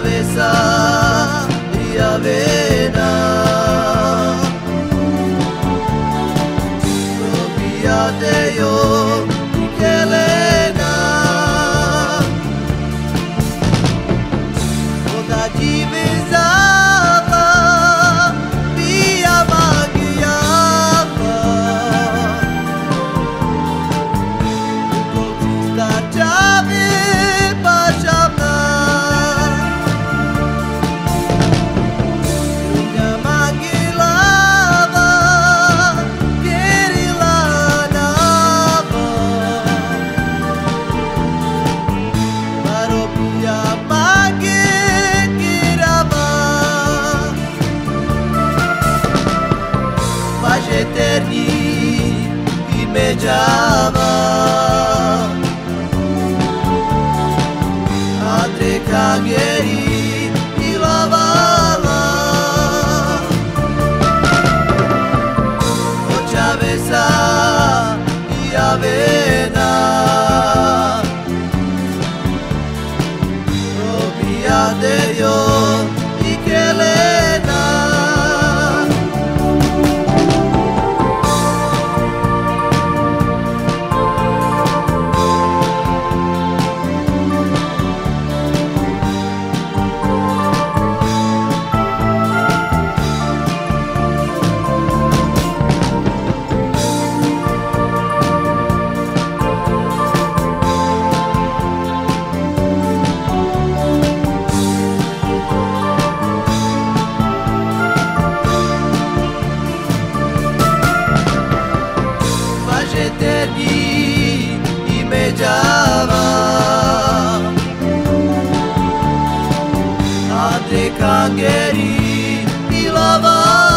cabeza y avena. Confíate yo. やでよ de cangueri e lavar.